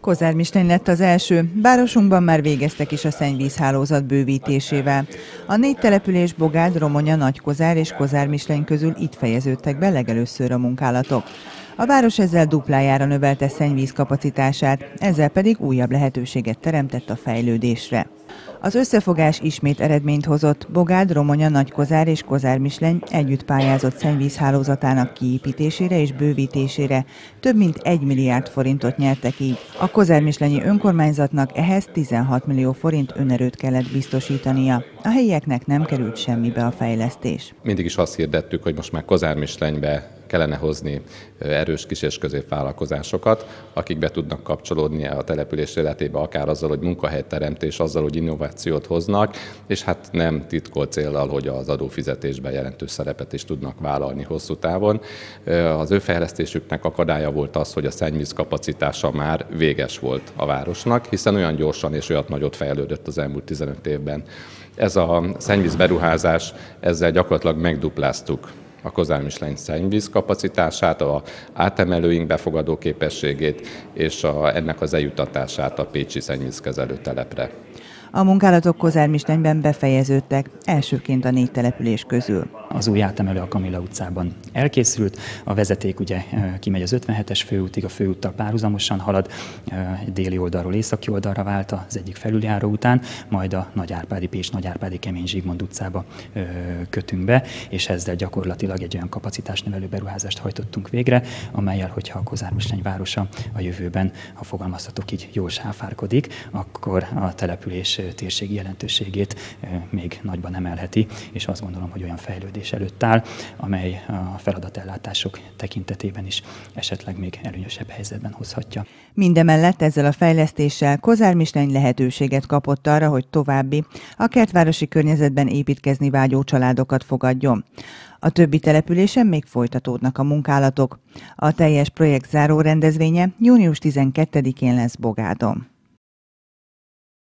Kozár lett az első. Városunkban már végeztek is a szennyvízhálózat bővítésével. A négy település Bogád, Romonya, Nagykozár és Kozár közül itt fejeződtek be legelőször a munkálatok. A város ezzel duplájára növelte szennyvíz kapacitását, ezzel pedig újabb lehetőséget teremtett a fejlődésre. Az összefogás ismét eredményt hozott. Bogád, Romonya, Nagykozár és Kozár Misleny együtt pályázott szennyvízhálózatának kiépítésére és bővítésére. Több mint egy milliárd forintot nyertek így. A Kozár Mislenyi önkormányzatnak ehhez 16 millió forint önerőt kellett biztosítania. A helyieknek nem került semmibe a fejlesztés. Mindig is azt hirdettük, hogy most már Kozár Mislenybe kellene hozni erős kis- és középvállalkozásokat, akik be tudnak kapcsolódni a település életébe, akár azzal, hogy munkahelyteremtés, azzal, hogy innovációt hoznak, és hát nem titkolt célral, hogy az adófizetésben jelentős szerepet is tudnak vállalni hosszú távon. Az ő fejlesztésüknek akadálya volt az, hogy a szennyvíz kapacitása már véges volt a városnak, hiszen olyan gyorsan és olyat nagyot fejlődött az elmúlt 15 évben. Ez a szennyvíz beruházás, ezzel gyakorlatilag megdupláztuk a kozármislány szennyvíz kapacitását, a átemelőink befogadó képességét és a, ennek az eljutatását a Pécsi szennyvízkezelő telepre. A munkálatok Kozármistenyben befejeződtek, elsőként a négy település közül. Az új átemelő a Kamilla utcában elkészült, a vezeték ugye kimegy az 57-es főútig, a főúttal párhuzamosan halad, egy déli oldalról északi oldalra vált az egyik felüljáró után, majd a Nagy Árpádi Pés, Nagy Árpádi Kemény Zsigmond utcába kötünk be, és ezzel gyakorlatilag egy olyan kapacitásnövelő beruházást hajtottunk végre, amelyel, hogyha a Kozármisleny városa a jövőben, ha fogalmazhatok így, jól sáfárkodik, akkor a település térségi jelentőségét még nagyban emelheti, és azt gondolom, hogy olyan fejlődés előtt áll, amely a feladatellátások tekintetében is esetleg még előnyösebb helyzetben hozhatja. Mindemellett ezzel a fejlesztéssel Kozár Misleny lehetőséget kapott arra, hogy további, a kertvárosi környezetben építkezni vágyó családokat fogadjon. A többi településen még folytatódnak a munkálatok. A teljes projekt záró rendezvénye június 12-én lesz Bogádon.